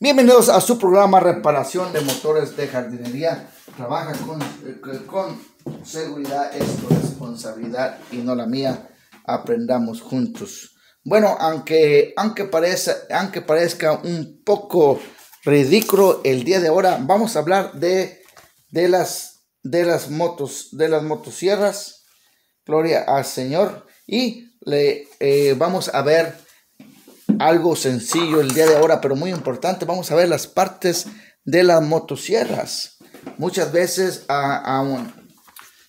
Bienvenidos a su programa Reparación de Motores de Jardinería. Trabaja con, eh, con seguridad, es tu responsabilidad y no la mía. Aprendamos juntos. Bueno, aunque, aunque, parezca, aunque parezca un poco ridículo el día de ahora, vamos a hablar de, de, las, de las motos, de las motosierras. Gloria al Señor. Y le eh, vamos a ver algo sencillo el día de ahora, pero muy importante. Vamos a ver las partes de las motosierras. Muchas veces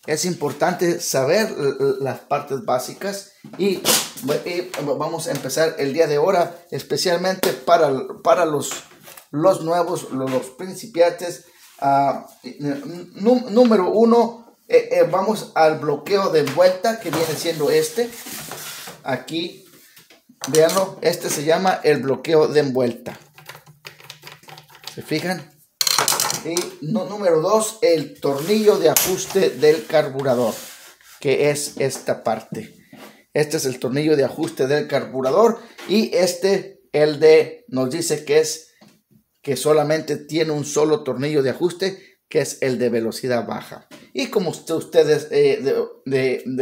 es importante saber las partes básicas y, vamos a empezar el día de ahora, especialmente para, para los, los nuevos, los, principiantes. Ah, número uno, eh, eh, vamos al bloqueo de vuelta que viene siendo este. Aquí Veanlo, este se llama el bloqueo de envuelta. ¿Se fijan? Y número dos, el tornillo de ajuste del carburador, que es esta parte. Este es el tornillo de ajuste del carburador y este, el de, nos dice que es que solamente tiene un solo tornillo de ajuste, que es el de velocidad baja. Y como ustedes, eh,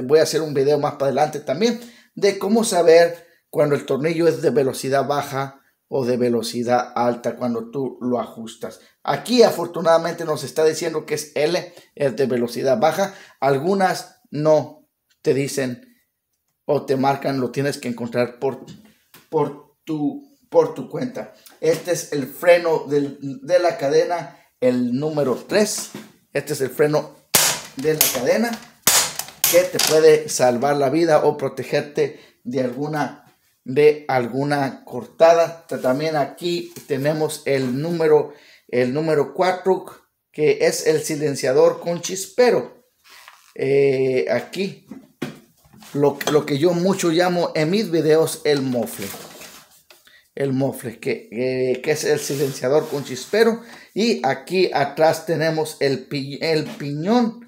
voy a hacer un video más para adelante también de cómo saber cuando el tornillo es de velocidad baja o de velocidad alta cuando tú lo ajustas. Aquí afortunadamente nos está diciendo que es L, es de velocidad baja. Algunas no te dicen o te marcan, lo tienes que encontrar por, por, tu, por tu cuenta. Este es el freno de la cadena, el número 3. Este es el freno de la cadena que te puede salvar la vida o protegerte de alguna de alguna cortada. También aquí tenemos el número, el número 4, que es el silenciador con chispero. Eh, aquí, lo, que yo mucho llamo en mis videos el mofle. El mofle, que, eh, que es el silenciador con chispero. Y aquí atrás tenemos el, el piñón,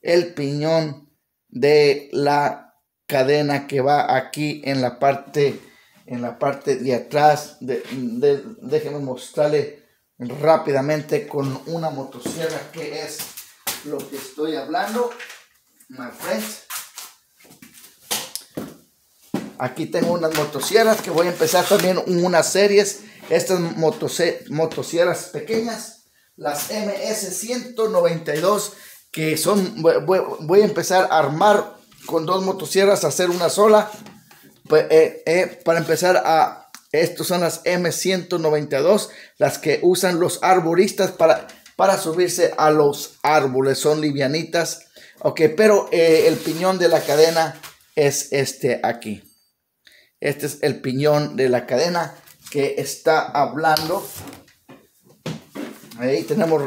el piñón de la cadena que va aquí en la parte en la parte de atrás déjenme mostrarle rápidamente con una motosierra que es lo que estoy hablando my friends. Aquí tengo unas motosierras que voy a empezar también unas series. Estas motosierras pequeñas las MS 192 que son voy a empezar a armar con dos motosierras hacer una sola. Pues, eh, eh, para empezar a, estos son las M192, las que usan los arboristas para, para subirse a los árboles, son livianitas. Ok, pero eh, el piñón de la cadena es este aquí. Este es el piñón de la cadena que está hablando. Ahí tenemos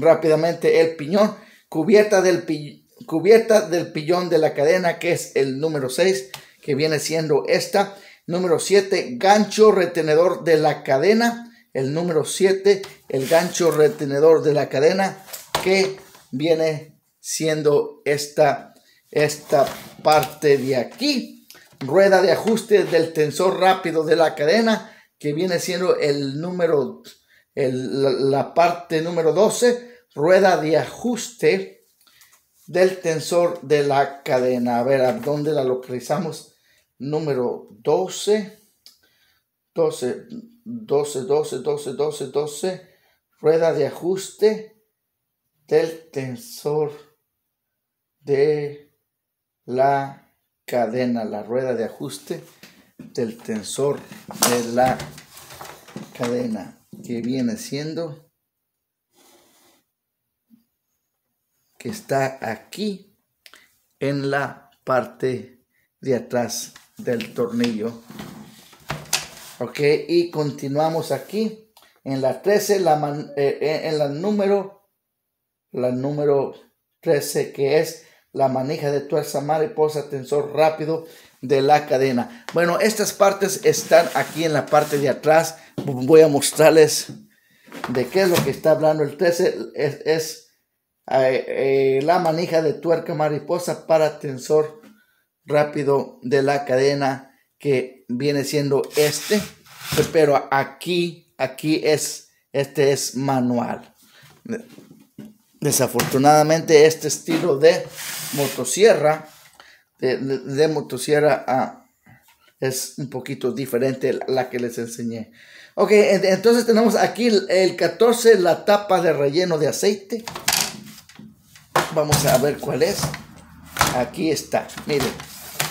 rápidamente el piñón. Cubierta del piñón cubierta del pillón de la cadena, que es el número 6, que viene siendo esta. Número 7, gancho retenedor de la cadena. El número 7, el gancho retenedor de la cadena, que viene siendo esta, esta parte de aquí. Rueda de ajuste del tensor rápido de la cadena, que viene siendo el número, el, la parte número 12. Rueda de ajuste del tensor de la cadena. A ver, ¿a dónde la localizamos? Número 12. 12, 12, 12, 12, 12, 12. Rueda de ajuste del tensor de la cadena. La rueda de ajuste del tensor de la cadena. Que viene siendo que está aquí en la parte de atrás del tornillo. Ok, y continuamos aquí en la 13, la eh, eh, en la número, la número 13 que es la manija de tuerza mariposa tensor rápido de la cadena. Bueno, estas partes están aquí en la parte de atrás. Voy a mostrarles de qué es lo que está hablando. El 13 es eh, la manija de tuerca mariposa para tensor rápido de la cadena que viene siendo este pero aquí aquí es, este es manual. Desafortunadamente este estilo de motosierra, de, motosierra ah, es un poquito diferente la que les enseñé. Ok, entonces tenemos aquí el 14, la tapa de relleno de aceite. Vamos a ver cuál es. Aquí está, miren.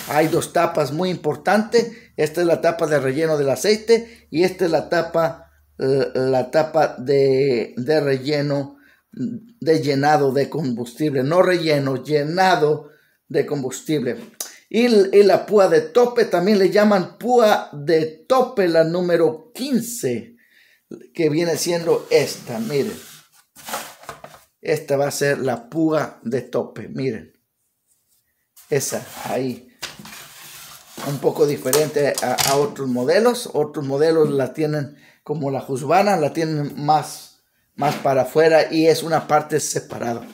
Hay dos tapas muy importantes. Esta es la tapa de relleno del aceite y esta es la tapa, eh, la tapa de, de relleno, de llenado de combustible. No relleno, llenado de combustible. Y, la púa de tope también le llaman púa de tope, la número 15, que viene siendo esta, miren. Esta va a ser la púa de tope, miren. Esa, ahí. Un poco diferente a, otros modelos. Otros modelos la tienen como la Husqvarna, la tienen más, más para afuera y es una parte separada.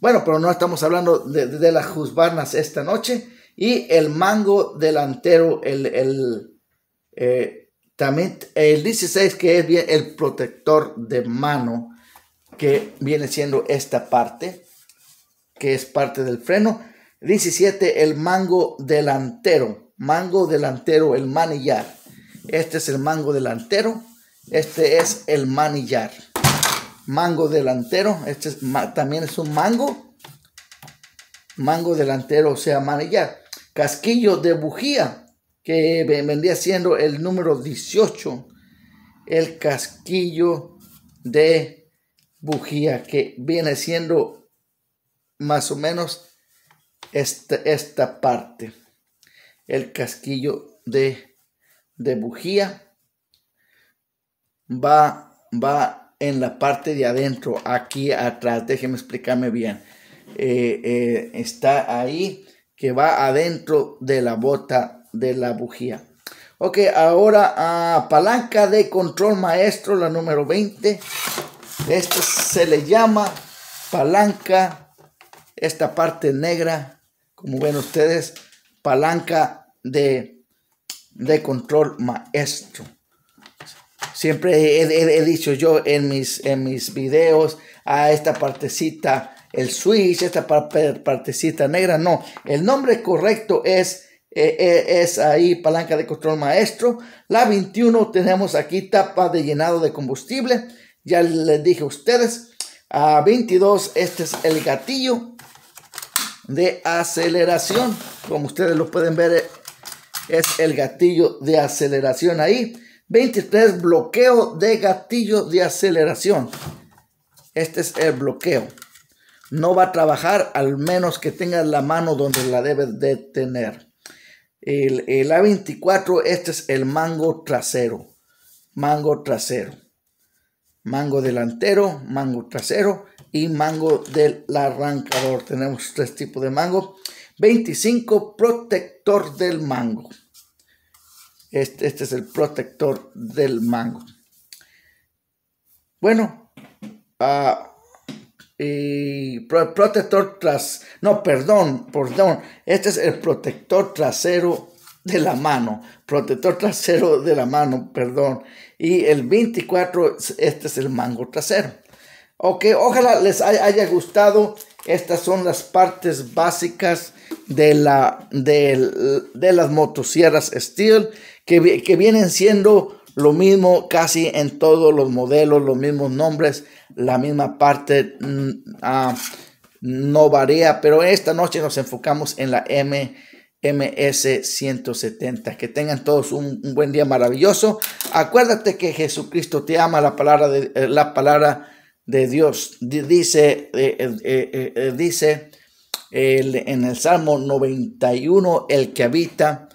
Bueno, pero no estamos hablando de, las Husqvarnas esta noche y el mango delantero, el, el eh, también el 16 que es bien el protector de mano, que viene siendo esta parte, que es parte del freno. 17 el mango delantero, mango delantero, el manillar. Este es el mango delantero, este es el manillar. Mango delantero, este también es un mango. Mango delantero, o sea, manillar casquillo de bujía, que vendría siendo el número 18, el casquillo de bujía, que viene siendo más o menos esta, esta parte, el casquillo de, de bujía va, va en la parte de adentro, aquí atrás, déjeme explicarme bien. Eh, eh, está ahí que va adentro de la bota de la bujía. Ok, ahora a palanca de control maestro, la número 20. Esto se le llama palanca, esta parte negra, como ven ustedes, palanca de, de control maestro. Siempre he, dicho yo en mis, en mis videos a esta partecita el switch, esta partecita negra, no, el nombre correcto es, eh, eh, es ahí palanca de control maestro. La 21 tenemos aquí tapa de llenado de combustible, ya les dije a ustedes. A 22 este es el gatillo de aceleración, como ustedes lo pueden ver es el gatillo de aceleración ahí. 23 bloqueo de gatillo de aceleración. Este es el bloqueo no va a trabajar al menos que tenga la mano donde la debe de tener. El, A24, este es el mango trasero. Mango trasero. Mango delantero, mango trasero y mango del arrancador. Tenemos tres tipos de mango. 25, protector del mango. Este, este es el protector del mango. Bueno, uh, y protector tras, no, perdón, perdón, este es el protector trasero de la mano, protector trasero de la mano, perdón, y el 24, este es el mango trasero. Ok, ojalá les haya gustado. Estas son las partes básicas de, la, de, de las motosierras Steel que, que vienen siendo lo mismo casi en todos los modelos, los mismos nombres, la misma parte mm, ah, no varía, pero esta noche nos enfocamos en la M. MS 170. Que tengan todos un, buen día maravilloso. Acuérdate que Jesucristo te ama, la palabra de, eh, la palabra de Dios. Dice, eh, eh, dice en el Salmo 91, el que habita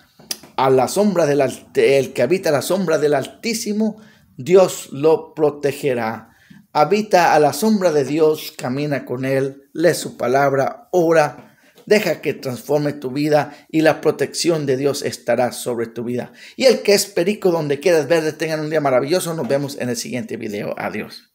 a la sombra del el que habita a la sombra del Altísimo, Dios lo protegerá. Habita a la sombra de Dios, camina con él, lee su palabra, ora, deja que transforme tu vida y la protección de Dios estará sobre tu vida. Y el que es perico donde quieras ver, tengan un día maravilloso. Nos vemos en el siguiente video. Adiós.